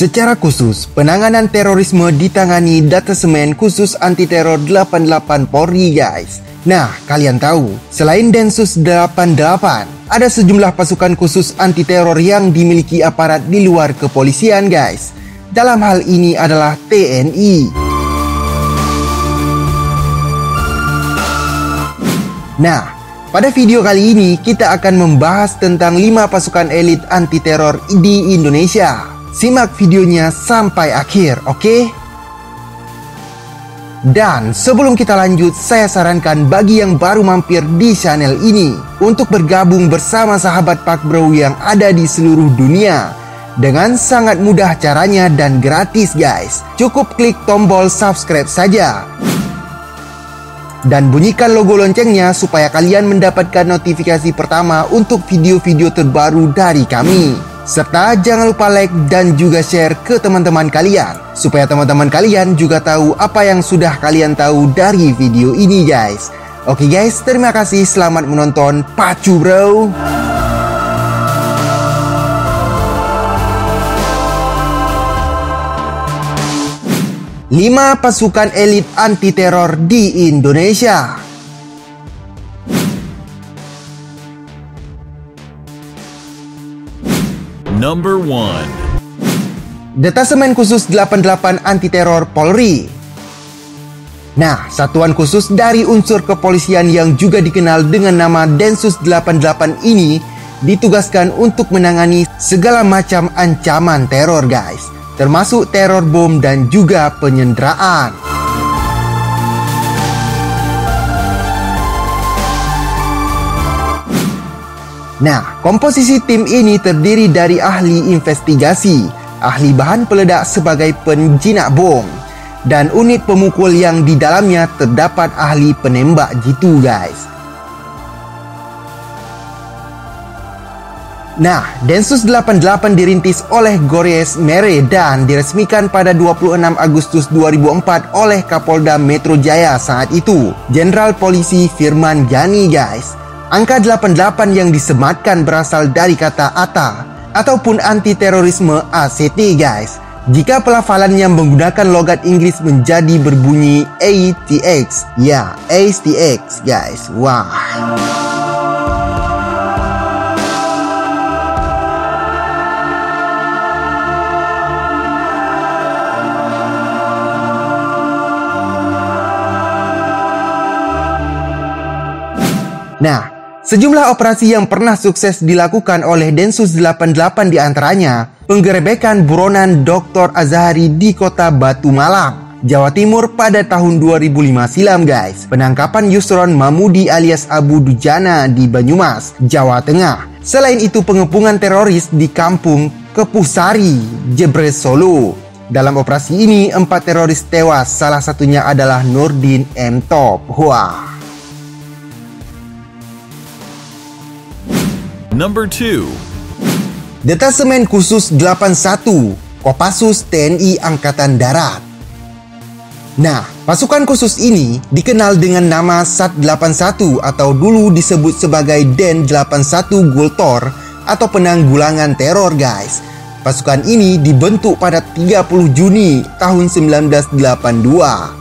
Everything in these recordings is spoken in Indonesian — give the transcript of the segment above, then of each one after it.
Secara khusus, penanganan terorisme ditangani Datasemen Khusus Anti Teror 88 Polri guys. Nah, kalian tahu, selain Densus 88, ada sejumlah pasukan khusus anti teror yang dimiliki aparat di luar kepolisian guys. Dalam hal ini adalah TNI. Nah, pada video kali ini kita akan membahas tentang 5 pasukan elit anti teror di Indonesia. Simak videonya sampai akhir, oke? Dan sebelum kita lanjut, saya sarankan bagi yang baru mampir di channel ini untuk bergabung bersama sahabat Pak Bro yang ada di seluruh dunia. Dengan sangat mudah caranya dan gratis guys. Cukup klik tombol subscribe saja. Dan bunyikan logo loncengnya supaya kalian mendapatkan notifikasi pertama untuk video-video terbaru dari kami. Serta jangan lupa like dan juga share ke teman-teman kalian Supaya teman-teman kalian juga tahu apa yang sudah kalian tahu dari video ini guys. Oke guys, terima kasih. Selamat menonton. Pacu bro. Lima pasukan elit anti teror di Indonesia Number 1 Detasemen Khusus 88 Anti Teror Polri. Nah, satuan khusus dari unsur kepolisian yang juga dikenal dengan nama Densus 88 ini ditugaskan untuk menangani segala macam ancaman teror guys, termasuk teror bom dan juga penyanderaan. Nah, komposisi tim ini terdiri dari ahli investigasi, ahli bahan peledak sebagai penjinak bom, dan unit pemukul yang di dalamnya terdapat ahli penembak jitu guys. Nah, Densus 88 dirintis oleh Gores Mere dan diresmikan pada 26 Agustus 2004 oleh Kapolda Metro Jaya saat itu, Jenderal Polisi Firman Jani guys. Angka 88 yang disematkan berasal dari kata ATA ataupun anti terorisme ACT guys. Jika pelafalannya menggunakan logat Inggris menjadi berbunyi ATX. Ya, ATX guys. Wah. Nah, Sejumlah operasi yang pernah sukses dilakukan oleh Densus 88 di antaranya penggerebekan buronan Dr. Azhari di kota Batu Malang, Jawa Timur pada tahun 2005 silam guys. Penangkapan Yusron Mamudi alias Abu Dujana di Banyumas, Jawa Tengah. Selain itu pengepungan teroris di kampung Kepusari, Jebres Solo. Dalam operasi ini, empat teroris tewas, salah satunya adalah Nurdin M. Top. Wah, Number 2 Detasemen Khusus 81 Kopassus TNI Angkatan Darat Nah, pasukan khusus ini dikenal dengan nama SAT 81 atau dulu disebut sebagai Den 81 Gultor atau penanggulangan teror guys. Pasukan ini dibentuk pada 30 Juni tahun 1982.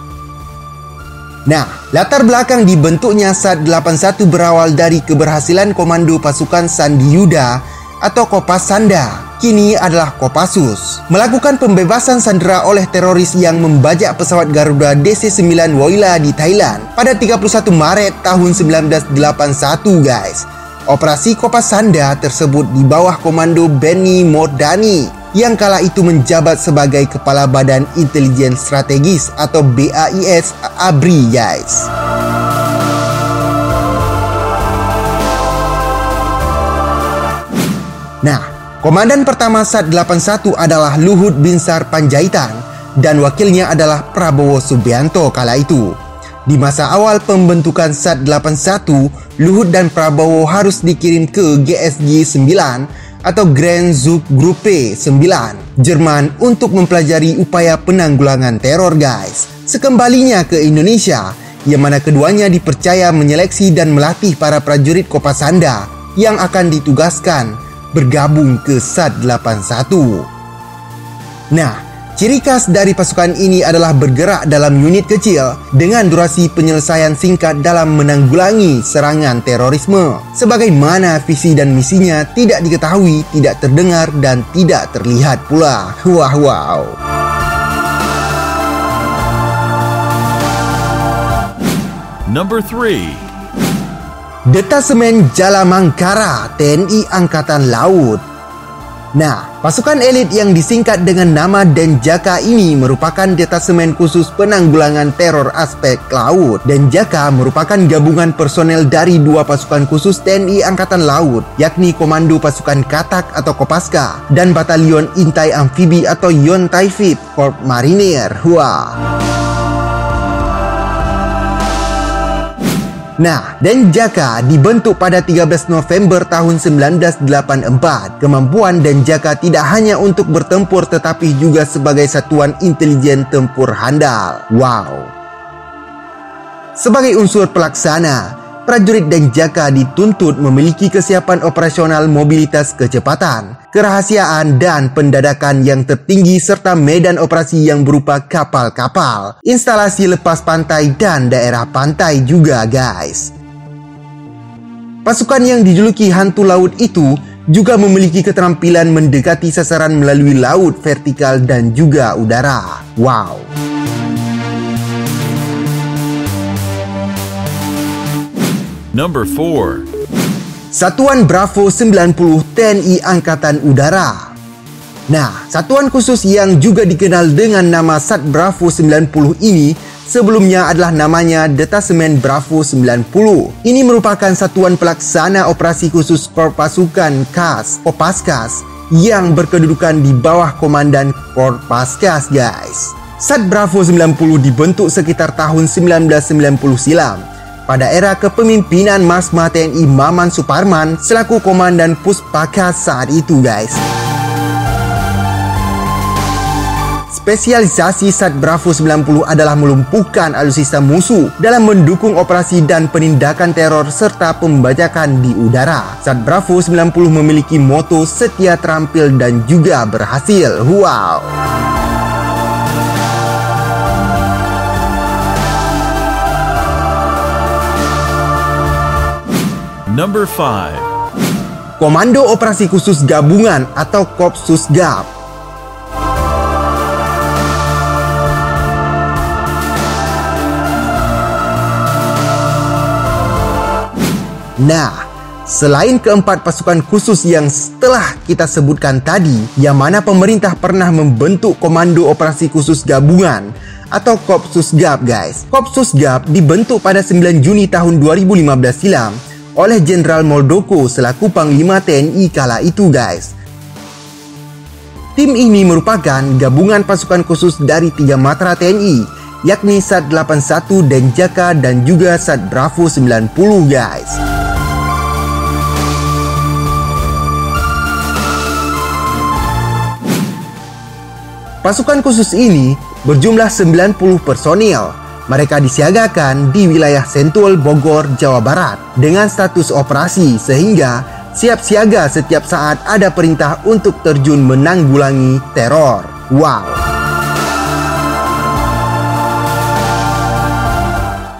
Nah, latar belakang dibentuknya SAT 81 berawal dari keberhasilan Komando Pasukan Sandi Yuda atau Kopasanda, kini adalah Kopassus, melakukan pembebasan sandera oleh teroris yang membajak pesawat Garuda DC-9 Woyla di Thailand pada 31 Maret tahun 1981 guys. Operasi Kopasanda tersebut di bawah komando Benny Mordani yang kala itu menjabat sebagai Kepala Badan Intelijen Strategis atau BAIS ABRI guys. Nah, komandan pertama SAT 81 adalah Luhut Binsar Panjaitan dan wakilnya adalah Prabowo Subianto kala itu. Di masa awal pembentukan SAT 81, Luhut dan Prabowo harus dikirim ke GSG 9 atau Grand Gruppe 9 Jerman untuk mempelajari upaya penanggulangan teror guys. Sekembalinya ke Indonesia, yang mana keduanya dipercaya menyeleksi dan melatih para prajurit Kopasanda yang akan ditugaskan bergabung ke SAT 81. Nah, Ciri khas dari pasukan ini adalah bergerak dalam unit kecil dengan durasi penyelesaian singkat dalam menanggulangi serangan terorisme. Sebagaimana visi dan misinya tidak diketahui, tidak terdengar, dan tidak terlihat pula. Wah, wow. Number 3. Detasemen Jala Mangkara TNI Angkatan Laut Nah, pasukan elit yang disingkat dengan nama Denjaka ini merupakan detasemen khusus penanggulangan teror aspek laut. Denjaka merupakan gabungan personel dari dua pasukan khusus TNI Angkatan Laut, yakni Komando Pasukan Katak atau Kopaska dan Batalion Intai Amfibi atau Yontaifib Corps Marinir. Wah. Nah, Denjaka dibentuk pada 13 November tahun 1984. Kemampuan Denjaka tidak hanya untuk bertempur tetapi juga sebagai satuan intelijen tempur handal. Wow. Sebagai unsur pelaksana, prajurit dan jaka dituntut memiliki kesiapan operasional mobilitas kecepatan, kerahasiaan dan pendadakan yang tertinggi serta medan operasi yang berupa kapal-kapal, instalasi lepas pantai dan daerah pantai juga guys. Pasukan yang dijuluki hantu laut itu juga memiliki keterampilan mendekati sasaran melalui laut vertikal dan juga udara. Wow. Number 4. Satuan Bravo 90 TNI Angkatan Udara. Nah, satuan khusus yang juga dikenal dengan nama Sat Bravo 90 ini sebelumnya adalah namanya Detasemen Bravo 90. Ini merupakan satuan pelaksana operasi khusus Korps Pasukan KAS Opaskas yang berkedudukan di bawah komandan Korps Paskas, guys. Sat Bravo 90 dibentuk sekitar tahun 1990 silam pada era kepemimpinan Masma TNI Maman Suparman selaku Komandan Puspakas saat itu guys. Spesialisasi Sat Bravo 90 adalah melumpuhkan alutsista musuh dalam mendukung operasi dan penindakan teror serta pembajakan di udara. Sat Bravo 90 memiliki moto setia terampil dan juga berhasil. Wow! Number 5. Komando Operasi Khusus Gabungan atau Kopsus Gab. Nah, selain keempat pasukan khusus yang setelah kita sebutkan tadi, yang mana pemerintah pernah membentuk Komando Operasi Khusus Gabungan atau Kopsus Gab guys. Kopsus Gab dibentuk pada 9 Juni tahun 2015 silam oleh Jenderal Moldoko selaku Panglima TNI kala itu guys. Tim ini merupakan gabungan pasukan khusus dari tiga matra TNI, yakni Sat 81 Denjaka dan juga Sat Bravo 90 guys. Pasukan khusus ini berjumlah 90 personil mereka disiagakan di wilayah Sentul, Bogor, Jawa Barat dengan status operasi sehingga siap siaga setiap saat ada perintah untuk terjun menanggulangi teror. Wow.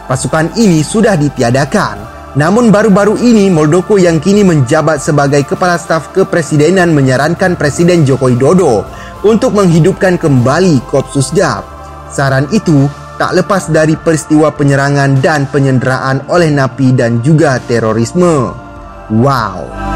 Pasukan ini sudah ditiadakan. Namun baru-baru ini Moldoko yang kini menjabat sebagai kepala staf kepresidenan menyarankan Presiden Joko Widodo untuk menghidupkan kembali Kopsus Gap. Saran itu tak lepas dari peristiwa penyerangan dan penyanderaan oleh napi dan juga terorisme. Wow!